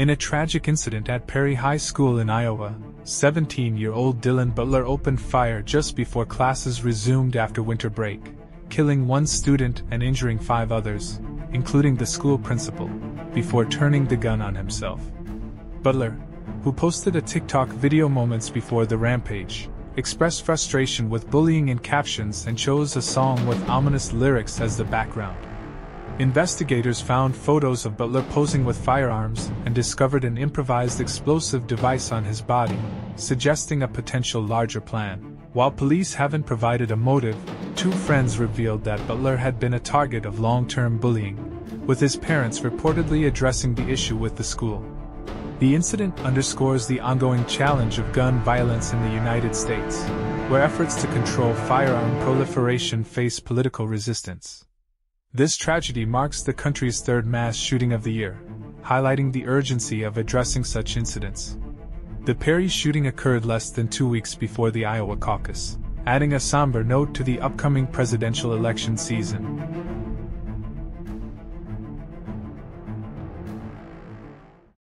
In a tragic incident at Perry High School in Iowa, 17 year old Dylan Butler opened fire just before classes resumed after winter break, killing one student and injuring five others, including the school principal, before turning the gun on himself. Butler, who posted a TikTok video moments before the rampage, expressed frustration with bullying in captions and chose a song with ominous lyrics as the background. Investigators found photos of Butler posing with firearms and discovered an improvised explosive device on his body, suggesting a potential larger plan. While police haven't provided a motive, two friends revealed that Butler had been a target of long term bullying, with his parents reportedly addressing the issue with the school. The incident underscores the ongoing challenge of gun violence in the United States, where efforts to control firearm proliferation face political resistance. This tragedy marks the country's third mass shooting of the year, highlighting the urgency of addressing such incidents. The Perry shooting occurred less than two weeks before the Iowa caucus, adding a somber note to the upcoming presidential election season.